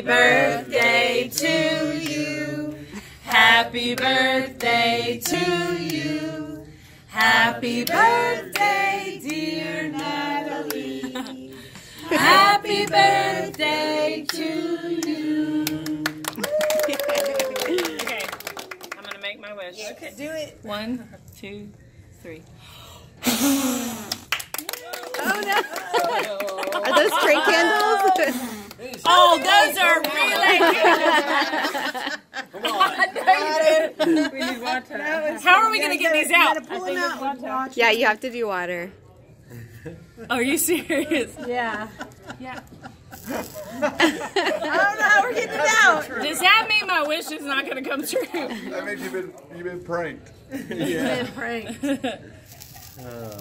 birthday to you. Happy birthday to you. Happy birthday, dear Natalie. Happy birthday to you. Okay, I'm gonna make my wish. Okay, do it. One, two, three. Oh no. Are those stray candles? Oh, those are really good. We need water. How are we gonna get these out? Pull them out water. yeah, you have to do water. Are you serious? Yeah. Yeah. I don't know how we're getting it out. Does that mean my wish is not gonna come true? That means you've been you've been pranked. You've Been pranked. Uh,